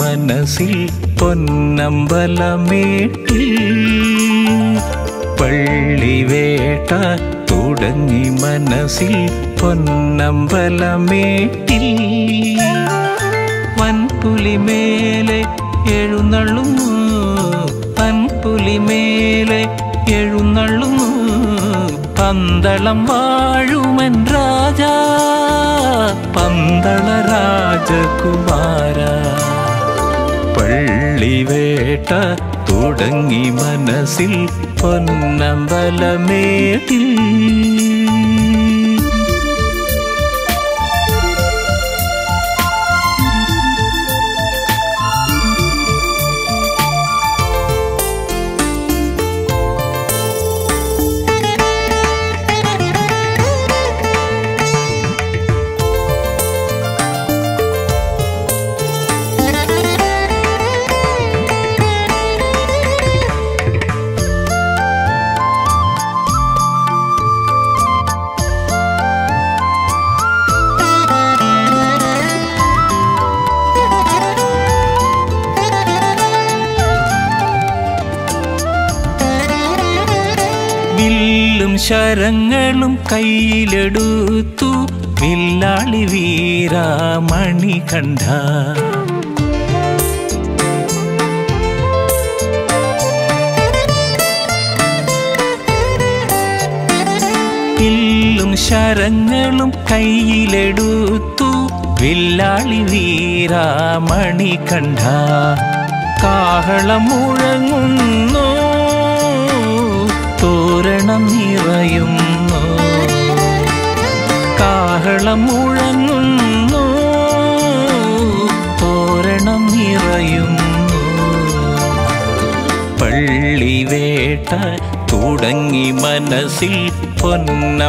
മനസ്സിൽ പൊന്നമ്പലമേട്ടിൽ പള്ളിവേട്ട തുടങ്ങി മനസ്സിൽ പൊന്നമ്പലമേട്ടിൽ വൻപുലിമേലെ എഴുന്നള്ളുന്നു വൻപുലിമേലെ എഴുന്നള്ളുന്നു പന്തളം വാഴുമൻ രാജാ പന്തള രാജകുമാര. പള്ളിവേട്ട തുടങ്ങി മനസ്സിൽ പൊന്നമ്പലമേട്ടിൽ വില്ലും ശരങ്ങളും കയ്യിലെടുത്തു വില്ലാളി വീരാമണി കണ്ട. വില്ലും ശരങ്ങളും കയ്യിലെടുത്തു വില്ലാളി വീരാമണി കണ്ട. കാഹളം മുഴങ്ങുന്നു പള്ളിവേട്ട തുടങ്ങി മനസ്സിൽ പൊന്നമ്പലമേട്ടിൽ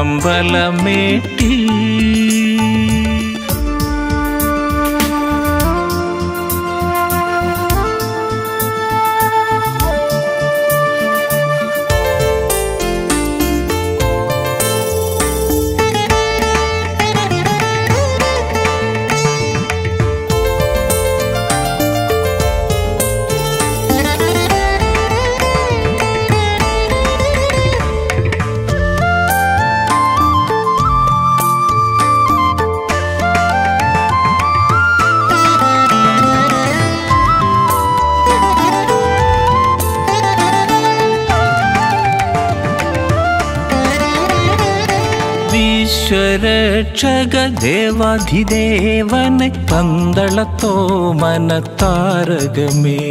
വിശ്വരക്ഷക ദേവാധിദേവനെ പന്തളത്തോ മനത്താരകമേ.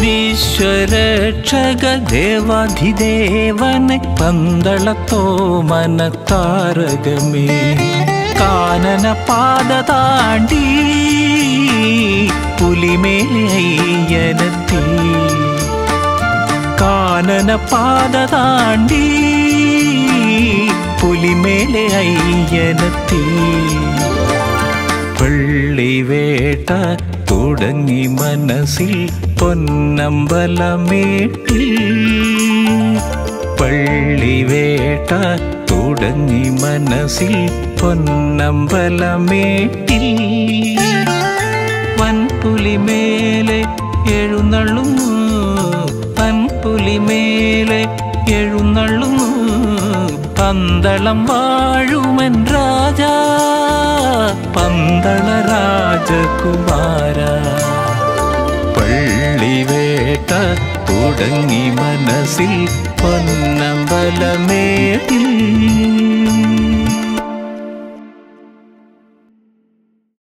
വിശ്വരക്ഷക ദേവാധിദേവനെ പന്തളത്തോ മനത്താരകമേ. കാനന പാത താണ്ടി പുലിമേലെ അയ്യനത്തി. കാനന പാത താണ്ടി പുലിമേലെ അയ്യനത്തി. പള്ളിവേട്ട തുടങ്ങി മനസ്സിൽ പൊന്നമ്പലമേട്ടിൽ. പള്ളിവേട്ട തുടങ്ങി മനസ്സിൽ പൊന്നമ്പലമേട്ടിൽ. വൻപുലിമേലെ എഴുന്നള്ളുന്നു വൻപുലിമേലെ എഴുന്നള്ളുന്നു പന്തളം വാഴുമൻ രാജാ പന്തള രാജകുമാര. പള്ളിവേട്ട തുടങ്ങി മനസ്സിൽ പൊന്നമ്പലമേട്ടിൽ